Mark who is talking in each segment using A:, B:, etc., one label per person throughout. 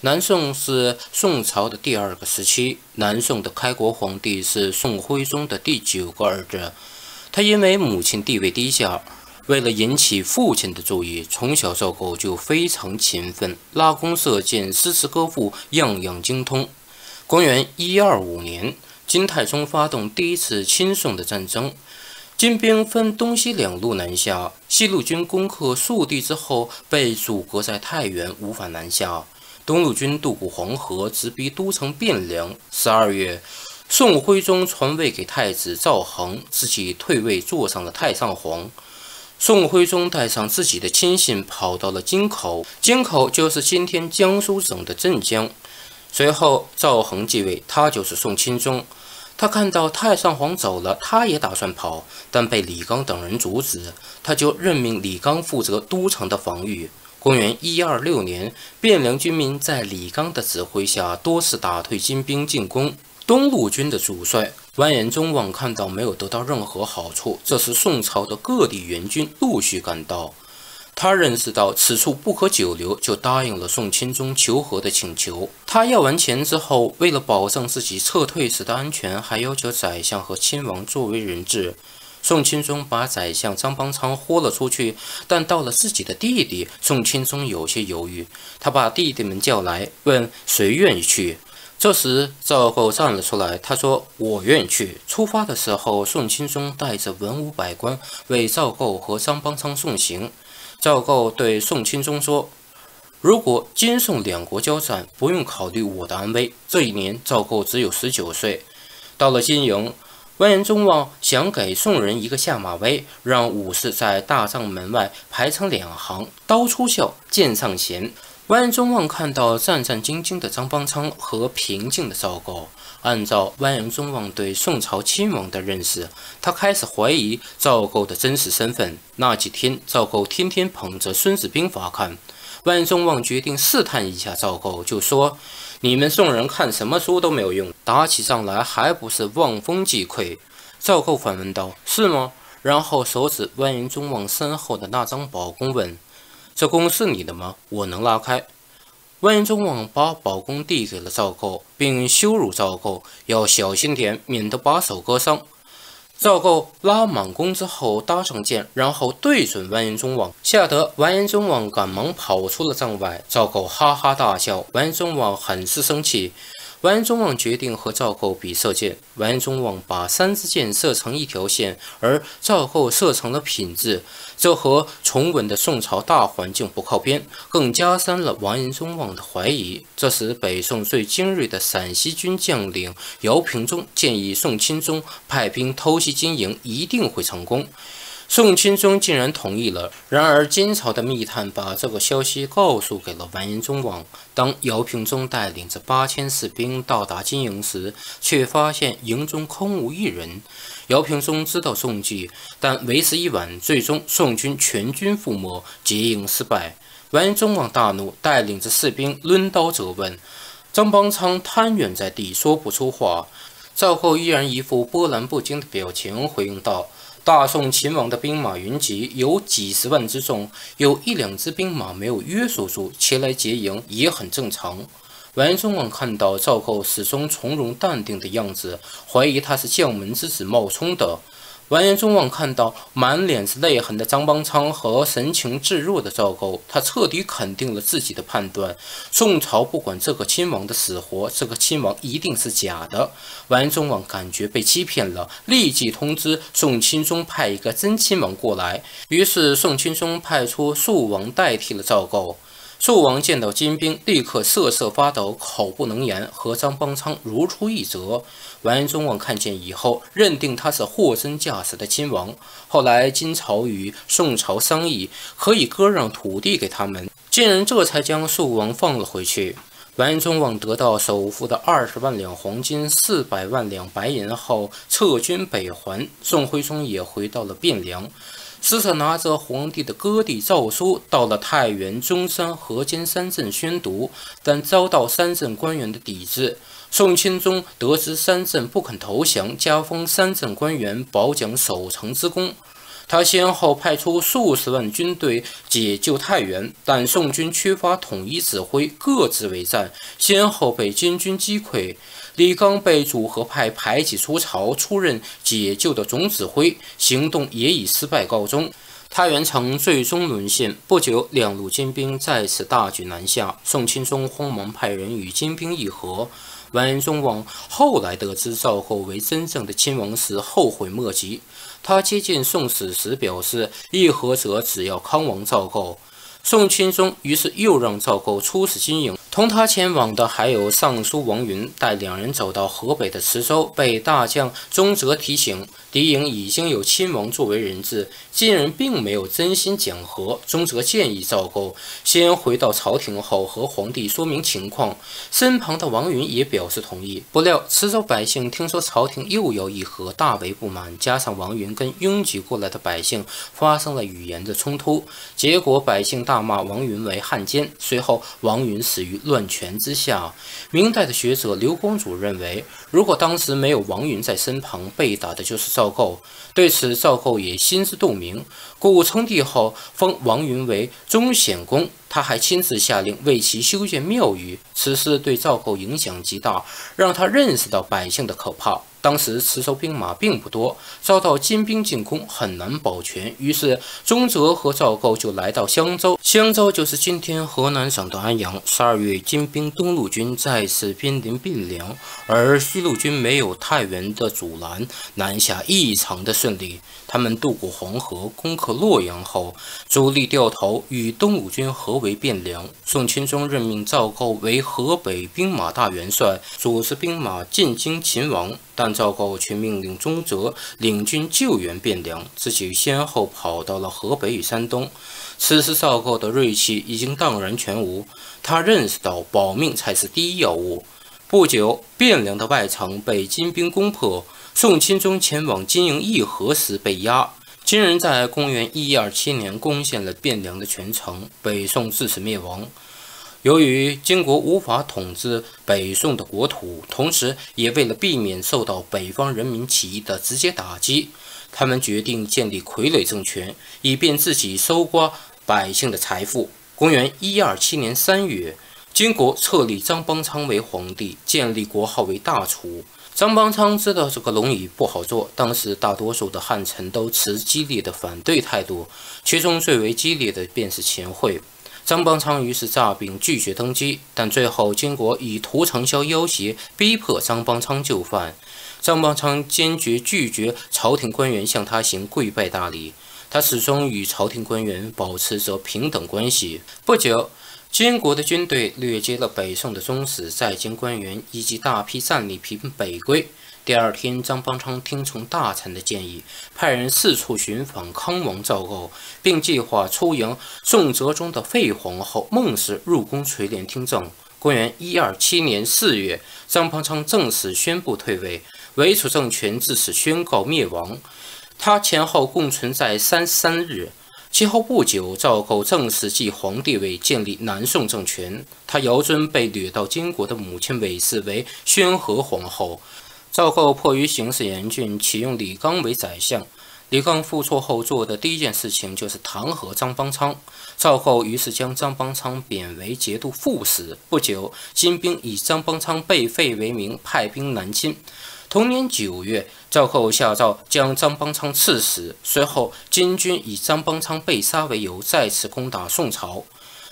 A: 南宋是宋朝的第二个时期，南宋的开国皇帝是宋徽宗的第九个儿子。他因为母亲地位低下，为了引起父亲的注意，从小赵构就非常勤奋，拉弓射箭、诗词歌赋，样样精通。公元一二五年，金太宗发动第一次亲宋的战争，金兵分东西两路南下，西路军攻克肃帝之后，被阻隔在太原，无法南下。东路军渡过黄河，直逼都城汴梁。十二月，宋徽宗传位给太子赵恒，自己退位，坐上了太上皇。宋徽宗带上自己的亲信，跑到了京口。京口就是今天江苏省的镇江。随后，赵恒继位，他就是宋钦宗。他看到太上皇走了，他也打算跑，但被李纲等人阻止。他就任命李纲负责都城的防御。公元一二六年，汴梁军民在李纲的指挥下，多次打退金兵进攻。东路军的主帅完颜宗望看到没有得到任何好处，这时宋朝的各地援军陆续赶到，他认识到此处不可久留，就答应了宋钦宗求和的请求。他要完钱之后，为了保证自己撤退时的安全，还要求宰相和亲王作为人质。宋钦宗把宰相张邦昌豁了出去，但到了自己的弟弟，宋钦宗有些犹豫。他把弟弟们叫来，问谁愿意去。这时赵构站了出来，他说：“我愿意去。”出发的时候，宋钦宗带着文武百官为赵构和张邦昌送行。赵构对宋钦宗说：“如果金宋两国交战，不用考虑我的安危。”这一年，赵构只有十九岁。到了金营。完颜宗望想给宋人一个下马威，让武士在大帐门外排成两行，刀出鞘，剑上弦。完颜宗望看到战战兢兢的张邦昌和平静的赵构，按照完颜宗望对宋朝亲王的认识，他开始怀疑赵构的真实身份。那几天，赵构天天捧着《孙子兵法》看。完颜宗望决定试探一下赵构，就说。你们众人看什么书都没有用，打起仗来还不是望风即溃？赵构反问道：“是吗？”然后手指完颜宗望身后的那张宝弓，问：“这弓是你的吗？我能拉开？”完颜宗望把宝弓递给了赵构，并羞辱赵构要小心点，免得把手割伤。赵构拉满弓之后，搭上箭，然后对准完颜宗望，吓得完颜宗望赶忙跑出了帐外。赵构哈哈大笑，完颜宗望很是生气。完颜宗望决定和赵构比射箭。完颜宗望把三支箭射成一条线，而赵构射成了品质，这和重稳的宋朝大环境不靠边，更加深了完颜宗望的怀疑。这时，北宋最精锐的陕西军将领姚平忠建议宋钦宗派兵偷袭金营，一定会成功。宋钦宗竟然同意了。然而，金朝的密探把这个消息告诉给了完颜宗望。当姚平忠带领着八千士兵到达金营时，却发现营中空无一人。姚平忠知道中计，但为时已晚。最终，宋军全军覆没，劫营失败。完颜宗望大怒，带领着士兵抡刀责问。张邦昌瘫软在地，说不出话。赵构依然一副波澜不惊的表情，回应道。大宋秦王的兵马云集，有几十万之众，有一两支兵马没有约束住，前来劫营也很正常。完颜宗望看到赵构始终从容淡定的样子，怀疑他是将门之子冒充的。完颜宗望看到满脸是泪痕的张邦昌和神情自若的赵构，他彻底肯定了自己的判断：宋朝不管这个亲王的死活，这个亲王一定是假的。完颜宗望感觉被欺骗了，立即通知宋钦宗派一个真亲王过来。于是宋钦宗派出肃王代替了赵构。寿王见到金兵，立刻瑟瑟发抖，口不能言，和张邦昌如出一辙。完颜宗望看见以后，认定他是货真价实的亲王。后来金朝与宋朝商议，可以割让土地给他们，金人这才将寿王放了回去。完颜宗望得到首付的二十万两黄金、四百万两白银后，撤军北还。宋徽宗也回到了汴梁。使者拿着皇帝的割地诏书，到了太原、中山、河间三镇宣读，但遭到三镇官员的抵制。宋钦宗得知三镇不肯投降，加封三镇官员保奖守城之功。他先后派出数十万军队解救太原，但宋军缺乏统一指挥，各自为战，先后被金军击溃。李刚被主和派排挤出朝，出任解救的总指挥，行动也以失败告终。太原城最终沦陷。不久，两路金兵再次大举南下，宋钦宗慌忙派人与金兵议和。完颜宗望后来得知赵构为真正的亲王时，后悔莫及。他接见宋史时表示：“议和者只要康王赵构。”宋钦宗于是又让赵构出使金营。同他前往的还有尚书王云。待两人走到河北的池州，被大将宗泽提醒。敌营已经有亲王作为人质，金人并没有真心讲和。宗泽建议赵构先回到朝廷后和皇帝说明情况，身旁的王云也表示同意。不料池州百姓听说朝廷又要议和，大为不满，加上王云跟拥挤过来的百姓发生了语言的冲突，结果百姓大骂王云为汉奸。随后王云死于乱权之下。明代的学者刘光祖认为，如果当时没有王允在身旁，被打的就是。赵构对此，赵构也心知肚明，故称帝后封王允为忠显公。他还亲自下令为其修建庙宇。此事对赵构影响极大，让他认识到百姓的可怕。当时池州兵马并不多，遭到金兵进攻很难保全。于是宗泽和赵构就来到襄州，襄州就是今天河南省的安阳。十二月，金兵东路军再次濒临汴梁，而西路军没有太原的阻拦，南下异常的顺利。他们渡过黄河，攻克洛阳后，主力掉头与东路军合围为汴梁。宋钦宗任命赵构为河北兵马大元帅，组织兵马进京勤王。但赵构却命令宗泽领军救援汴梁，自己先后跑到了河北与山东。此时赵构的锐气已经荡然全无，他认识到保命才是第一要务。不久，汴梁的外城被金兵攻破。宋钦宗前往金营议和时被压。金人在公元一一二七年攻陷了汴梁的全城，北宋自此灭亡。由于金国无法统治北宋的国土，同时也为了避免受到北方人民起义的直接打击，他们决定建立傀儡政权，以便自己搜刮百姓的财富。公元一二七年三月，金国册立张邦昌为皇帝，建立国号为大楚。张邦昌知道这个龙椅不好坐，当时大多数的汉臣都持激烈的反对态度，其中最为激烈的便是钱惠。张邦昌于是诈病拒绝登基，但最后金国以屠城萧要挟逼迫张邦昌就范。张邦昌坚决拒绝朝廷官员向他行跪拜大礼，他始终与朝廷官员保持着平等关系。不久，金国的军队掠劫了北宋的宗室、在京官员以及大批战利品北归。第二天，张邦昌听从大臣的建议，派人四处寻访康王赵构，并计划出迎宋哲宗的废皇后孟氏入宫垂帘听政。公元一二七年四月，张邦昌正式宣布退位，伪楚政权自此宣告灭亡。他前后共存在三十三日。其后不久，赵构正式继皇帝位，建立南宋政权。他姚尊被掠到金国的母亲韦氏为宣和皇后。赵构迫于形势严峻，启用李纲为宰相。李纲复错后做的第一件事情就是弹劾张邦昌。赵构于是将张邦昌贬为节度副使。不久，金兵以张邦昌被废为名，派兵南侵。同年九月，赵构下诏将张邦昌赐死。随后，金军以张邦昌被杀为由，再次攻打宋朝。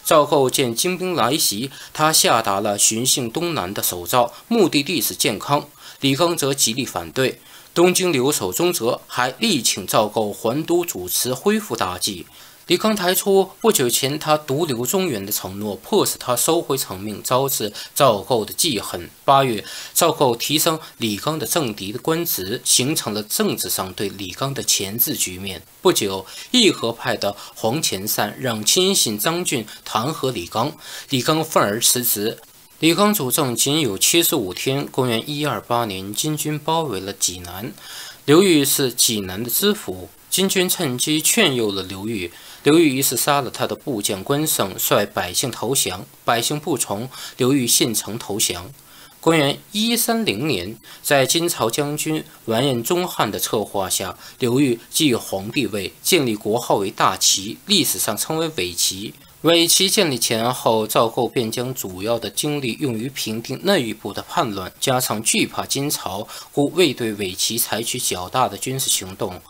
A: 赵构见金兵来袭，他下达了巡幸东南的手诏，目的地是建康。李纲则极力反对，东京留守宗泽还力请赵构还都主持，恢复大计。李纲抬出不久前他独留中原的承诺，迫使他收回成命，招致赵构的记恨。八月，赵构提升李纲的政敌的官职，形成了政治上对李纲的钳制局面。不久，义和派的黄潜善让亲信张俊弹劾李纲，李纲愤而辞职。李纲主政仅有七十五天。公元一二八年，金军包围了济南，刘裕是济南的知府。金军趁机劝诱了刘裕，刘裕于是杀了他的部将关胜，率百姓投降。百姓不从，刘裕献城投降。公元一三零年，在金朝将军完颜宗翰的策划下，刘裕继皇帝位，建立国号为大齐，历史上称为伪齐。伪齐建立前后，赵构便将主要的精力用于平定内部的叛乱，加上惧怕金朝，故未对伪齐采取较大的军事行动。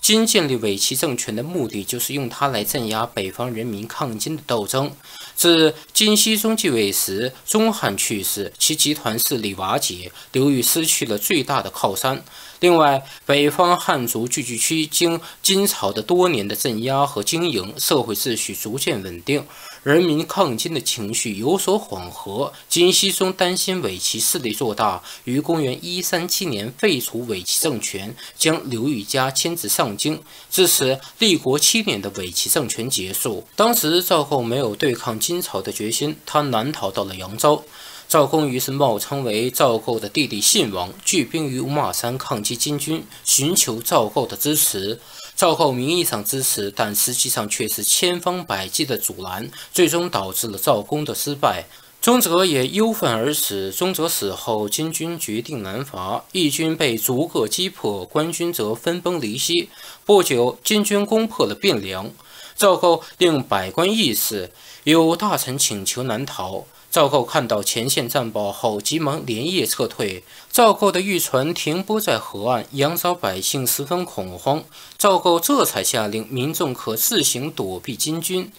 A: 金建立伪齐政权的目的，就是用它来镇压北方人民抗金的斗争。自金熙宗继位时，中汉去世，其集团势力瓦解，刘裕失去了最大的靠山。另外，北方汉族聚居区经金朝的多年的镇压和经营，社会秩序逐渐稳定。人民抗金的情绪有所缓和，金熙宗担心伪齐势力做大，于公元一三七年废除伪齐政权，将刘玉家迁至上京。至此，立国七年的伪齐政权结束。当时赵构没有对抗金朝的决心，他南逃到了扬州。赵公于是冒称为赵构的弟弟信王，聚兵于五马山抗击金军，寻求赵构的支持。赵构名义上支持，但实际上却是千方百计的阻拦，最终导致了赵公的失败。宗泽也忧愤而死。宗泽死后，金军决定南伐，义军被逐个击破，官军则分崩离析。不久，金军攻破了汴梁，赵构令百官议事，有大臣请求南逃。赵构看到前线战报后，急忙连夜撤退。赵构的御船停泊在河岸，扬州百姓十分恐慌。赵构这才下令，民众可自行躲避金军。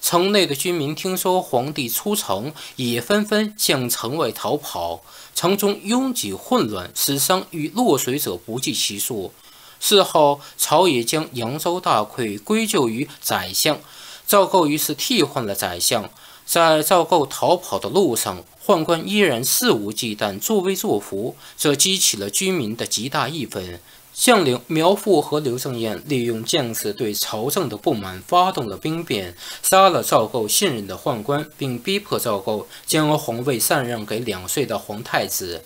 A: 城内的居民听说皇帝出城，也纷纷向城外逃跑。城中拥挤混乱，死伤与落水者不计其数。事后，朝野将扬州大溃归咎于宰相。赵构于是替换了宰相。在赵构逃跑的路上，宦官依然肆无忌惮、作威作福，这激起了居民的极大义愤。将领苗阜和刘正彦利用将士对朝政的不满，发动了兵变，杀了赵构信任的宦官，并逼迫赵构将皇位禅让给两岁的皇太子。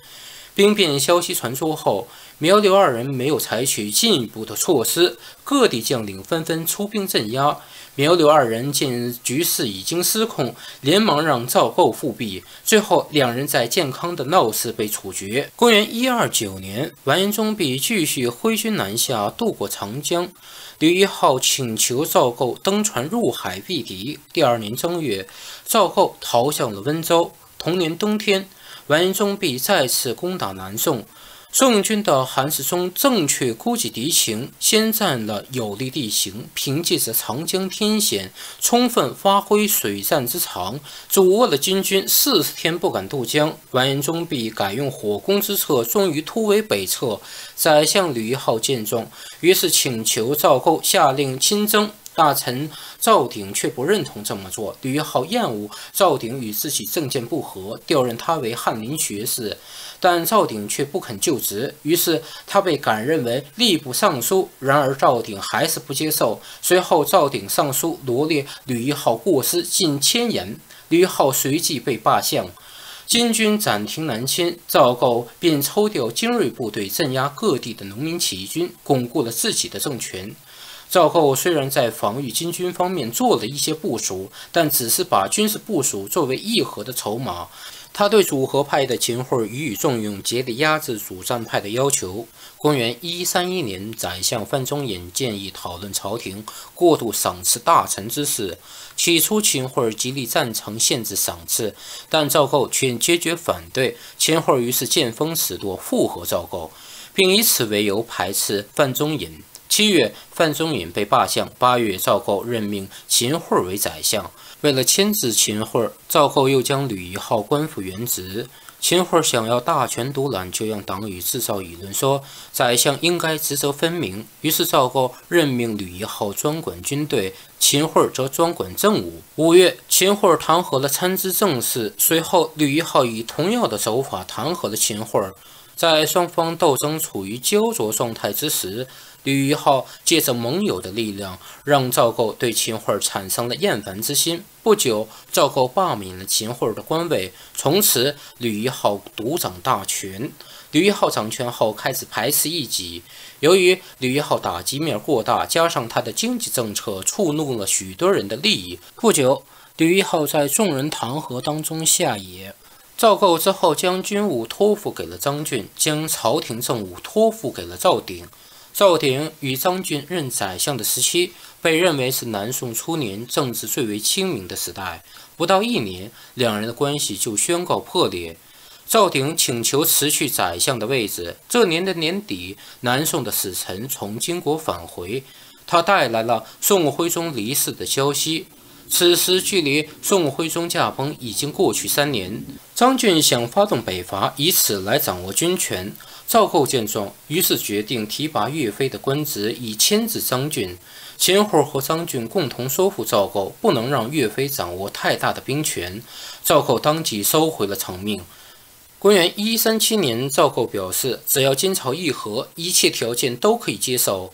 A: 兵变消息传出后，苗刘二人没有采取进一步的措施，各地将领纷纷出兵镇压。苗刘二人见局势已经失控，连忙让赵构复辟。最后，两人在健康的闹市被处决。公元一二九年，完颜宗弼继续挥军南下，渡过长江。吕一号请求赵构登船入海避敌。第二年正月，赵构逃向了温州。同年冬天，完颜宗弼再次攻打南宋。宋军的韩世忠正确估计敌情，先占了有利地形，凭借着长江天险，充分发挥水战之长，阻遏了金军四十天不敢渡江。完颜宗弼改用火攻之策，终于突围北撤。宰相吕一号见状，于是请求赵构下令亲征。大臣赵鼎却不认同这么做。吕一号厌恶赵鼎与自己政见不合，调任他为翰林学士。但赵鼎却不肯就职，于是他被改任为吏部尚书。然而赵鼎还是不接受。随后，赵鼎上书罗列吕一号过失近千言，吕一号随即被罢相。金军暂停南迁，赵构便抽调精锐部队镇压各地的农民起义军，巩固了自己的政权。赵构虽然在防御金军方面做了一些部署，但只是把军事部署作为议和的筹码。他对主和派的秦桧予以重用，竭力压制主战派的要求。公元一三一年，宰相范仲淹建议讨论朝廷过度赏赐大臣之事。起初，秦桧极力赞成限制赏赐，但赵构却坚决反对。秦桧于是见风使舵，附和赵构，并以此为由排斥范仲淹。七月，范仲淹被罢相。八月，赵构任命秦桧为宰相。为了牵制秦桧，赵构又将吕一号官复原职。秦桧想要大权独揽，就让党羽制造舆论，说宰相应该职责分明。于是赵构任命吕一号专管军队，秦桧则专管政务。五月，秦桧弹劾了参知政事，随后吕一号以同样的手法弹劾了秦桧。在双方斗争处于焦灼状态之时，吕一号借着盟友的力量，让赵构对秦桧产生了厌烦之心。不久，赵构罢免了秦桧的官位，从此吕一号独掌大权。吕一号掌权后，开始排斥异己。由于吕一号打击面过大，加上他的经济政策触怒了许多人的利益，不久，吕一号在众人弹劾当中下野。赵构之后将军务托付给了张俊，将朝廷政务托付给了赵鼎。赵鼎与张俊任宰相的时期，被认为是南宋初年政治最为清明的时代。不到一年，两人的关系就宣告破裂。赵鼎请求辞去宰相的位置。这年的年底，南宋的使臣从金国返回，他带来了宋徽宗离世的消息。此时距离宋徽宗驾崩已经过去三年。张俊想发动北伐，以此来掌握军权。赵构见状，于是决定提拔岳飞的官职，以牵制张俊。秦桧和张俊共同说服赵构，不能让岳飞掌握太大的兵权。赵构当即收回了成命。公元一三七年，赵构表示，只要金朝议和，一切条件都可以接受。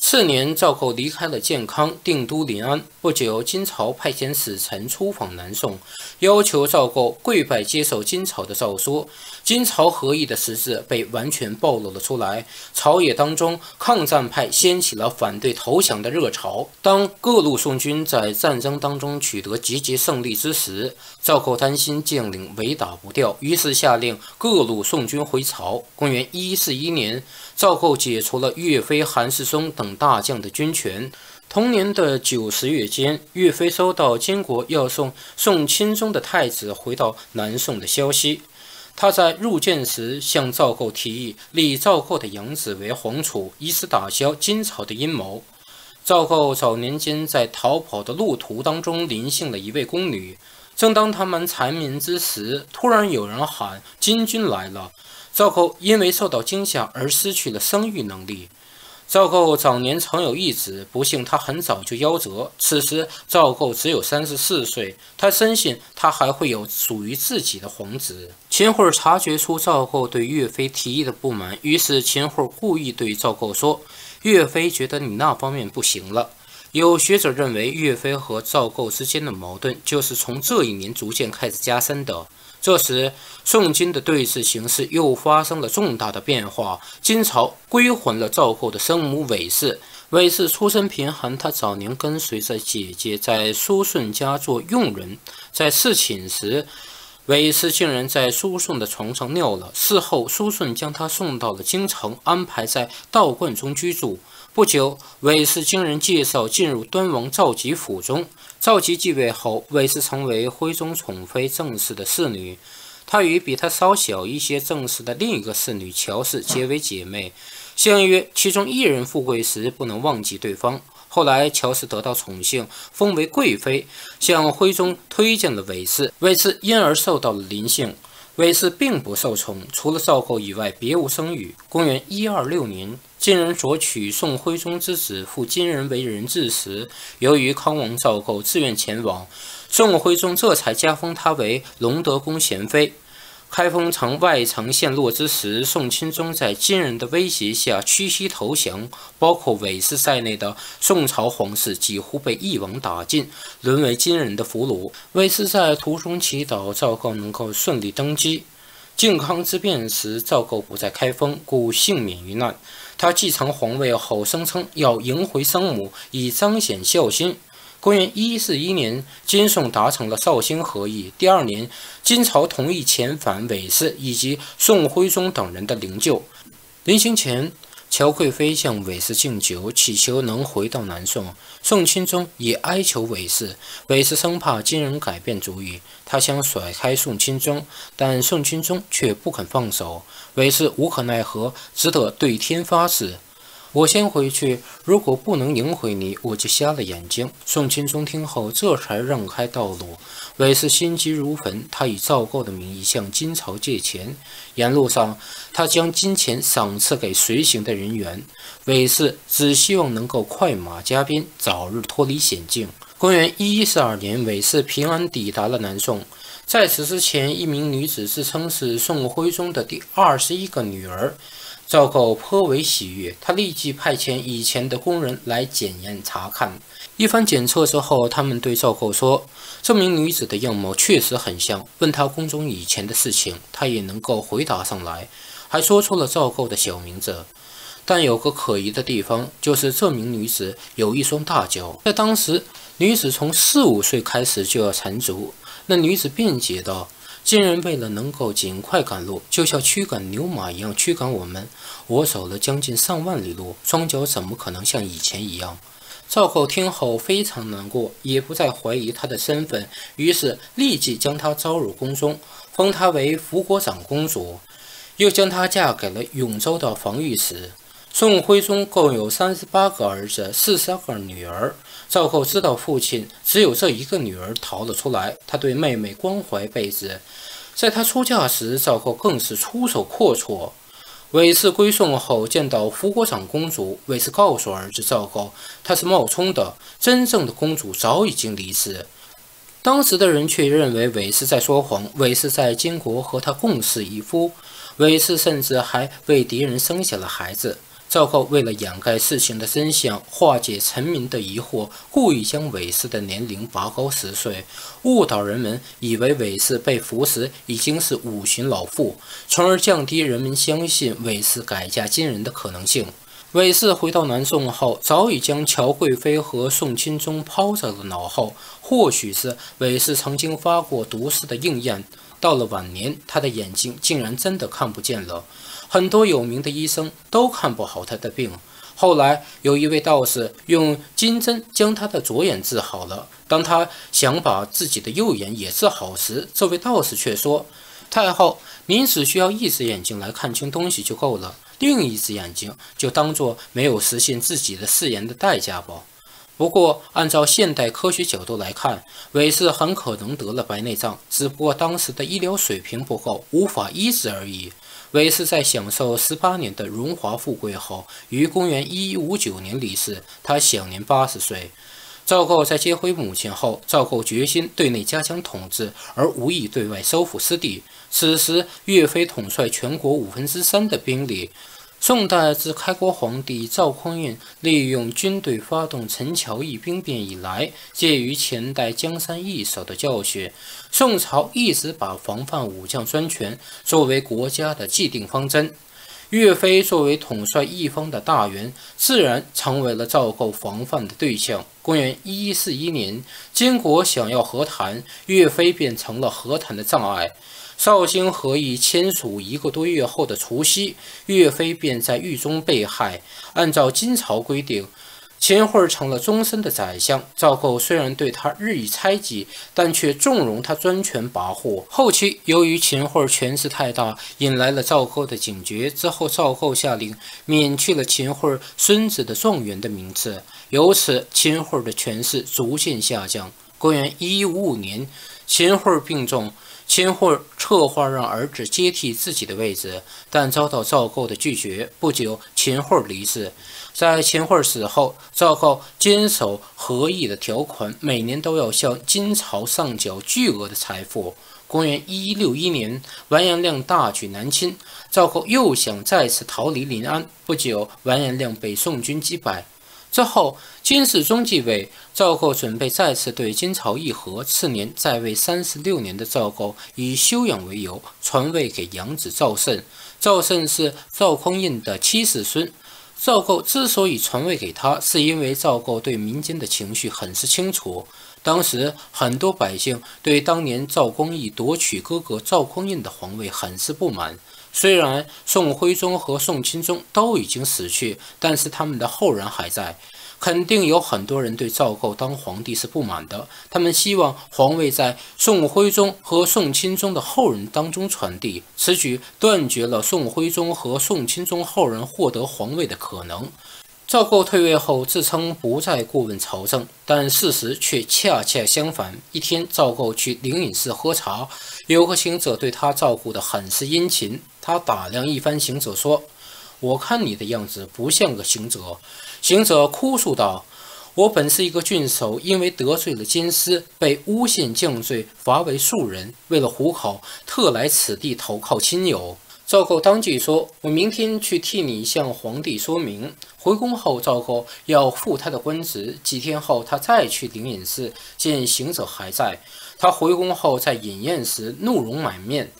A: 次年，赵构离开了建康，定都临安。不久，金朝派遣使臣出访南宋，要求赵构跪拜接受金朝的诏书。金朝合议的实质被完全暴露了出来。朝野当中，抗战派掀起了反对投降的热潮。当各路宋军在战争当中取得节节胜利之时，赵构担心将领围打不掉，于是下令各路宋军回朝。公元一四一年，赵构解除了岳飞、韩世忠等大将的军权。同年的九十月间，岳飞收到金国要送宋钦宗的太子回到南宋的消息。他在入见时向赵构提议立赵构的养子为皇储，以此打消金朝的阴谋。赵构早年间在逃跑的路途当中临幸了一位宫女，正当他们缠绵之时，突然有人喊：“金军来了！”赵构因为受到惊吓而失去了生育能力。赵构早年曾有一子，不幸他很早就夭折。此时赵构只有三十四岁，他深信他还会有属于自己的皇子。秦桧察觉出赵构对岳飞提议的不满，于是秦桧故意对赵构说：“岳飞觉得你那方面不行了。”有学者认为，岳飞和赵构之间的矛盾就是从这一年逐渐开始加深的。这时，宋金的对峙形势又发生了重大的变化。金朝归还了赵构的生母韦氏。韦氏出身贫寒，她早年跟随着姐姐在苏顺家做佣人。在侍寝时，韦氏竟然在苏顺的床上尿了。事后，苏顺将她送到了京城，安排在道观中居住。不久，韦氏经人介绍进入端王赵佶府中。赵佶继位后，韦氏成为徽宗宠妃郑氏的侍女。她与比她稍小一些郑氏的另一个侍女乔氏结为姐妹，相约其中一人富贵时不能忘记对方。后来，乔氏得到宠幸，封为贵妃，向徽宗推荐了韦氏，韦氏因而受到了临幸。韦氏并不受宠，除了赵构以外，别无生育。公元一二六年。金人索取宋徽宗之子赴金人为人质时，由于康王赵构自愿前往，宋徽宗这才加封他为隆德宫贤妃。开封城外城陷落之时，宋钦宗在金人的威胁下屈膝投降，包括韦氏在内的宋朝皇室几乎被一网打尽，沦为金人的俘虏。韦氏在途中祈祷赵构能够顺利登基。靖康之变时，赵构不在开封，故幸免于难。他继承皇位后，声称要迎回生母，以彰显孝心。公元一四一年，金宋达成了绍兴和议。第二年，金朝同意遣返韦氏以及宋徽宗等人的灵柩。临行前，乔贵妃向韦氏敬酒，祈求能回到南宋。宋钦宗也哀求韦氏，韦氏生怕金人改变主意，他想甩开宋钦宗，但宋钦宗却不肯放手。韦氏无可奈何，只得对天发誓：“我先回去，如果不能迎回你，我就瞎了眼睛。”宋钦宗听后，这才让开道路。韦氏心急如焚，他以赵构的名义向金朝借钱，沿路上他将金钱赏赐给随行的人员。韦氏只希望能够快马加鞭，早日脱离险境。公元一一四二年，韦氏平安抵达了南宋。在此之前，一名女子自称是宋徽宗的第二十一个女儿。赵构颇为喜悦，他立即派遣以前的工人来检验查看。一番检测之后，他们对赵构说：“这名女子的样貌确实很像。”问他宫中以前的事情，他也能够回答上来，还说出了赵构的小名字。但有个可疑的地方，就是这名女子有一双大脚。在当时，女子从四五岁开始就要缠足。那女子辩解道。金人为了能够尽快赶路，就像驱赶牛马一样驱赶我们。我走了将近上万里路，双脚怎么可能像以前一样？赵构听后非常难过，也不再怀疑他的身份，于是立即将他招入宫中，封她为福国长公主，又将她嫁给了永州的防御使。宋徽宗共有三十八个儿子，四十二个女儿。赵构知道父亲只有这一个女儿逃了出来，他对妹妹关怀备至。在他出嫁时，赵构更是出手阔绰。韦氏归宋后，见到福国长公主，韦氏告诉儿子赵高，她是冒充的，真正的公主早已经离世。当时的人却认为韦氏在说谎，韦氏在金国和他共侍一夫，韦氏甚至还为敌人生下了孩子。赵构为了掩盖事情的真相，化解臣民的疑惑，故意将韦氏的年龄拔高十岁，误导人们以为韦氏被俘时已经是五旬老妇，从而降低人们相信韦氏改嫁金人的可能性。韦氏回到南宋后，早已将乔贵妃和宋钦宗抛在了脑后。或许是韦氏曾经发过毒誓的应验，到了晚年，他的眼睛竟然真的看不见了。很多有名的医生都看不好他的病。后来有一位道士用金针将他的左眼治好了。当他想把自己的右眼也治好时，这位道士却说：“太后，您只需要一只眼睛来看清东西就够了，另一只眼睛就当做没有实现自己的誓言的代价吧。”不过，按照现代科学角度来看，韦氏很可能得了白内障，只不过当时的医疗水平不够，无法医治而已。韦氏在享受十八年的荣华富贵后，于公元一一五九年离世，他享年八十岁。赵构在接回母亲后，赵构决心对内加强统治，而无意对外收复失地。此时，岳飞统帅全国五分之三的兵力。宋代自开国皇帝赵匡胤利用军队发动陈桥驿兵变以来，介于前代江山易手的教训，宋朝一直把防范武将专权作为国家的既定方针。岳飞作为统帅一方的大员，自然成为了赵构防范的对象。公元一一四一年，金国想要和谈，岳飞便成了和谈的障碍。绍兴和议签署一个多月后的除夕，岳飞便在狱中被害。按照金朝规定，秦桧成了终身的宰相。赵构虽然对他日益猜忌，但却纵容他专权跋扈。后期由于秦桧权势太大，引来了赵构的警觉。之后，赵构下令免去了秦桧孙子的状元的名次，由此秦桧的权势逐渐下降。公元一一五五年，秦桧病重。秦桧策划让儿子接替自己的位置，但遭到赵构的拒绝。不久，秦桧离世。在秦桧死后，赵构坚守和议的条款，每年都要向金朝上缴巨额的财富。公元一一六一年，完颜亮大举南侵，赵构又想再次逃离临安。不久，完颜亮被宋军击败。之后，金世宗继位，赵构准备再次对金朝议和。次年，在位三十六年的赵构以休养为由，传位给养子赵慎。赵慎是赵匡胤的七世孙。赵构之所以传位给他，是因为赵构对民间的情绪很是清楚。当时，很多百姓对当年赵光义夺取哥哥赵匡胤的皇位很是不满。虽然宋徽宗和宋钦宗都已经死去，但是他们的后人还在。肯定有很多人对赵构当皇帝是不满的，他们希望皇位在宋徽宗和宋钦宗的后人当中传递。此举断绝了宋徽宗和宋钦宗后人获得皇位的可能。赵构退位后，自称不再过问朝政，但事实却恰恰相反。一天，赵构去灵隐寺喝茶，有个行者对他照顾得很是殷勤。他打量一番行者，说：“我看你的样子不像个行者。”行者哭诉道：“我本是一个郡守，因为得罪了监司，被诬陷降罪，罚为庶人。为了糊口，特来此地投靠亲友。”赵构当即说：“我明天去替你向皇帝说明。”回宫后，赵构要复他的官职。几天后，他再去灵隐寺，见行者还在。他回宫后在饮宴时，怒容满面。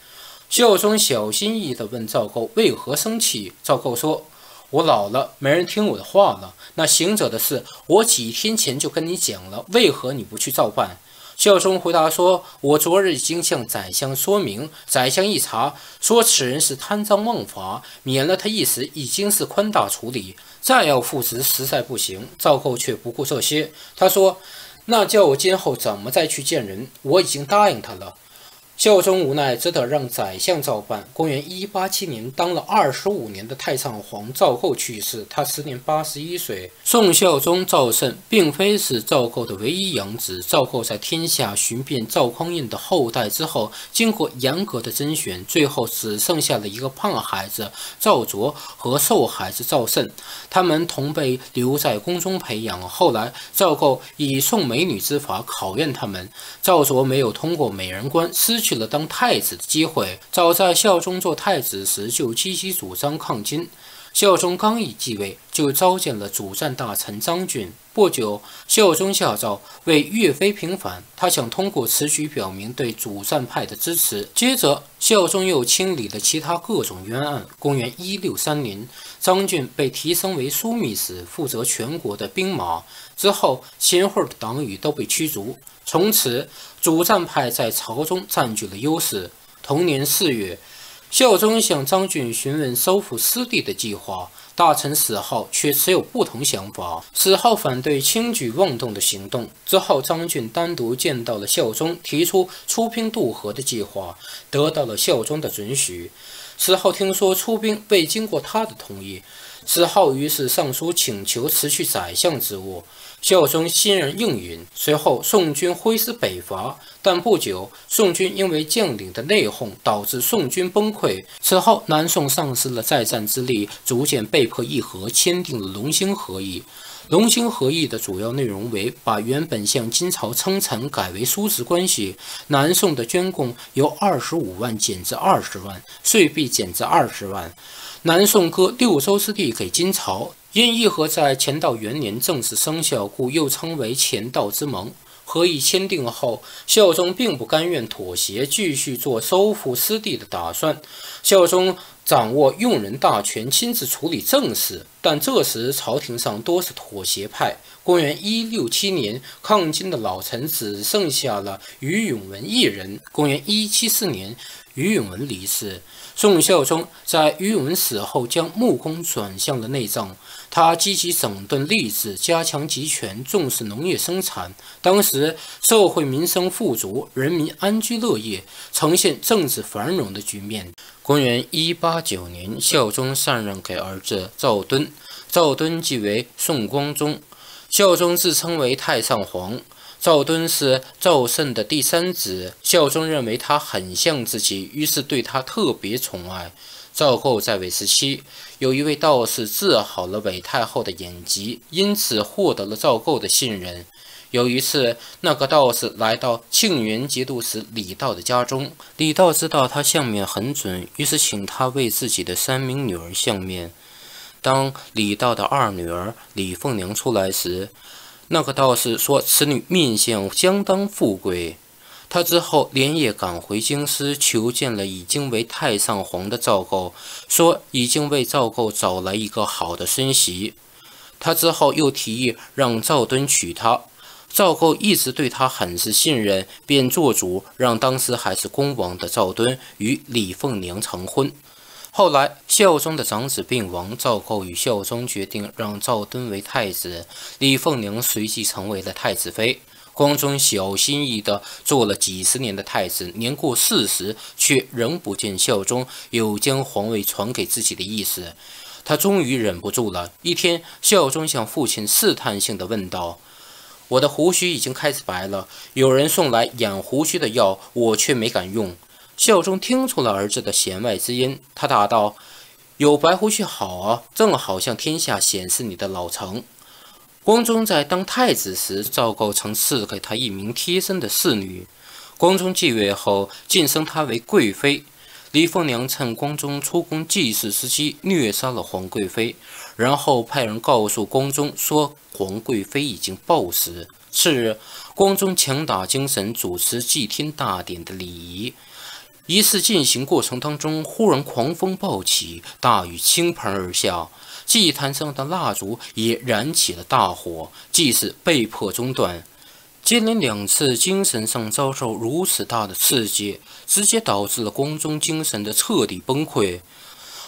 A: 孝宗小心翼翼地问赵构为何生气。赵构说：“我老了，没人听我的话了。那行者的事，我几天前就跟你讲了，为何你不去照办？”孝宗回答说：“我昨日已经向宰相说明，宰相一查，说此人是贪赃枉法，免了他一时，已经是宽大处理。再要复职，实在不行。”赵构却不顾这些，他说：“那叫我今后怎么再去见人？我已经答应他了。”孝宗无奈，只得让宰相照办。公元一八七年，当了二十五年的太上皇赵构去世，他时年八十一岁。宋孝宗赵慎并非是赵构的唯一养子。赵构在天下寻遍赵匡胤的后代之后，经过严格的甄选，最后只剩下了一个胖孩子赵卓和瘦孩子赵慎，他们同被留在宫中培养。后来，赵构以送美女之法考验他们，赵卓没有通过美人关，失去。去了当太子的机会，早在孝宗做太子时就积极主张抗金。孝宗刚一继位，就召见了主战大臣张俊。不久，孝宗下诏为岳飞平反，他想通过此举表明对主战派的支持。接着，孝宗又清理了其他各种冤案。公元一六三年，张俊被提升为枢密使，负责全国的兵马。之后，前后的党羽都被驱逐。从此，主战派在朝中占据了优势。同年四月，孝宗向张俊询问收复失地的计划，大臣史浩却持有不同想法。史浩反对轻举妄动的行动。之后，张俊单独见到了孝宗，提出出兵渡河的计划，得到了孝宗的准许。此后听说出兵未经过他的同意，此后于是上书请求辞去宰相职务。孝宗欣然应允。随后，宋军挥师北伐，但不久，宋军因为将领的内讧，导致宋军崩溃。此后，南宋丧失了再战之力，逐渐被迫议和，签订了隆兴和议。隆兴和议的主要内容为把原本向金朝称臣改为叔侄关系。南宋的捐贡由二十五万减至二十万，税币减至二十万。南宋割六州之地给金朝。因议和在乾道元年正式生效，故又称为乾道之盟。和议签订后，孝宗并不甘愿妥协，继续做收复失地的打算。孝宗掌握用人大权，亲自处理政事，但这时朝廷上多是妥协派。公元一六七年，抗金的老臣只剩下了于永文一人。公元一七四年，于永文离世。宋孝宗在于永文死后，将目光转向了内政。他积极整顿吏治，加强集权，重视农业生产。当时社会民生富足，人民安居乐业，呈现政治繁荣的局面。公元一八九年，孝宗禅让给儿子赵敦，赵敦即为宋光宗。孝宗自称为太上皇。赵敦是赵慎的第三子，孝宗认为他很像自己，于是对他特别宠爱。赵构在位时期，有一位道士治好了韦太后的眼疾，因此获得了赵构的信任。有一次，那个道士来到庆元节度使李道的家中，李道知道他相面很准，于是请他为自己的三名女儿相面。当李道的二女儿李凤娘出来时，那个道士说：“此女面相相当富贵。”他之后连夜赶回京师，求见了已经为太上皇的赵构，说已经为赵构找来一个好的孙媳。他之后又提议让赵敦娶她。赵构一直对他很是信任，便做主让当时还是恭王的赵敦与李凤娘成婚。后来，孝宗的长子病亡，赵构与孝宗决定让赵敦为太子，李凤娘随即成为了太子妃。光宗小心翼翼地做了几十年的太子，年过四十，却仍不见孝宗有将皇位传给自己的意思。他终于忍不住了。一天，孝宗向父亲试探性地问道：“我的胡须已经开始白了，有人送来养胡须的药，我却没敢用。”孝宗听出了儿子的弦外之音，他答道：“有白胡须好啊，正好向天下显示你的老成。”光宗在当太子时，赵构曾赐给他一名贴身的侍女。光宗继位后，晋升她为贵妃。李凤娘趁光宗出宫祭祀时期，虐杀了皇贵妃，然后派人告诉光宗说皇贵妃已经暴死。次日，光宗强打精神主持祭天大典的礼仪。仪式进行过程当中，忽然狂风暴起，大雨倾盆而下，祭坛上的蜡烛也燃起了大火，祭祀被迫中断。接连两次精神上遭受如此大的刺激，直接导致了宫中精神的彻底崩溃。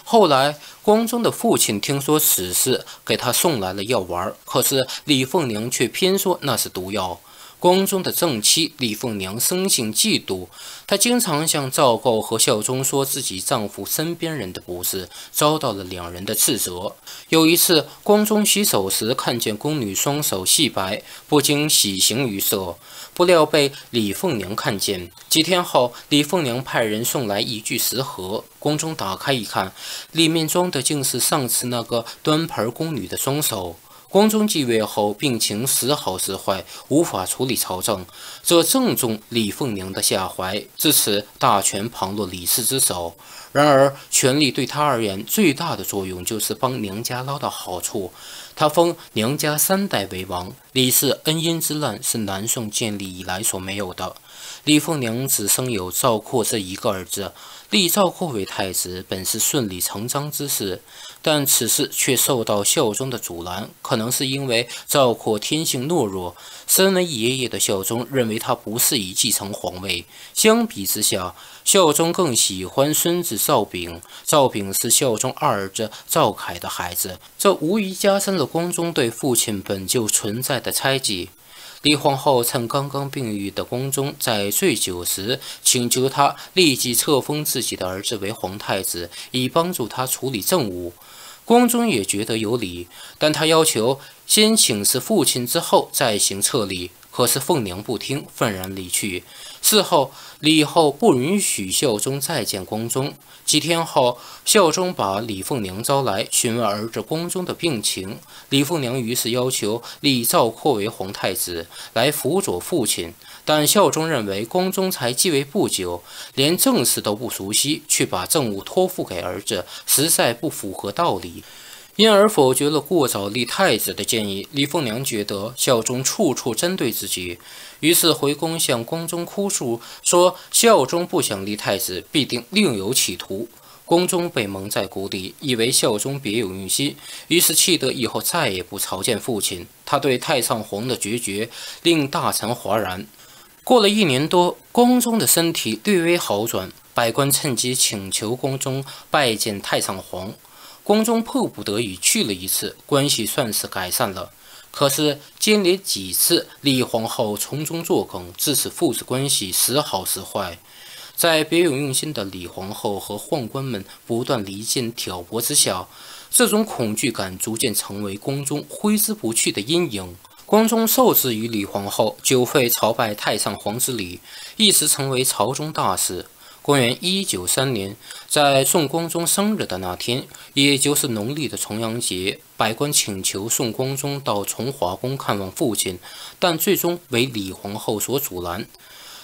A: 后来，宫中的父亲听说此事，给他送来了药丸，可是李凤娘却偏说那是毒药。宫中的正妻李凤娘生性嫉妒，她经常向赵构和孝忠说自己丈夫身边人的不是，遭到了两人的斥责。有一次，宫中洗手时看见宫女双手细白，不禁喜形于色，不料被李凤娘看见。几天后，李凤娘派人送来一具食盒，宫中打开一看，里面装的竟是上次那个端盆宫女的双手。光宗继位后，病情时好时坏，无法处理朝政，这正中李凤娘的下怀。至此，大权旁落李氏之手。然而，权力对他而言最大的作用就是帮娘家捞到好处。他封娘家三代为王，李氏恩荫之乱是南宋建立以来所没有的。李凤娘只生有赵括这一个儿子。立赵括为太子本是顺理成章之事，但此事却受到孝宗的阻拦。可能是因为赵括天性懦弱，身为爷爷的孝宗认为他不适宜继承皇位。相比之下，孝宗更喜欢孙子赵昺。赵昺是孝宗二儿子赵恺的孩子，这无疑加深了宫中对父亲本就存在的猜忌。李皇后趁刚刚病愈的光宗在醉酒时，请求他立即册封自己的儿子为皇太子，以帮助他处理政务。光宗也觉得有理，但他要求先请示父亲，之后再行册立。可是凤娘不听，愤然离去。事后，李后不允许孝宗再见光宗。几天后，孝宗把李凤娘招来，询问儿子光宗的病情。李凤娘于是要求立赵括为皇太子，来辅佐父亲。但孝宗认为光宗才继位不久，连政事都不熟悉，却把政务托付给儿子，实在不符合道理。因而否决了过早立太子的建议。李凤娘觉得孝宗处处针对自己，于是回宫向宫中哭诉，说孝宗不想立太子，必定另有企图。宫中被蒙在鼓里，以为孝宗别有用心，于是气得以后再也不朝见父亲。他对太上皇的决绝令大臣哗然。过了一年多，宫中的身体略微好转，百官趁机请求宫中拜见太上皇。宫中迫不得已去了一次，关系算是改善了。可是接连几次，李皇后从中作梗，致使父子关系时好时坏。在别有用心的李皇后和宦官们不断离间挑拨之下，这种恐惧感逐渐成为宫中挥之不去的阴影。宫中受制于李皇后，久废朝拜太上皇之礼，一时成为朝中大事。公元一九三年，在宋光宗生日的那天，也就是农历的重阳节，百官请求宋光宗到崇华宫看望父亲，但最终为李皇后所阻拦。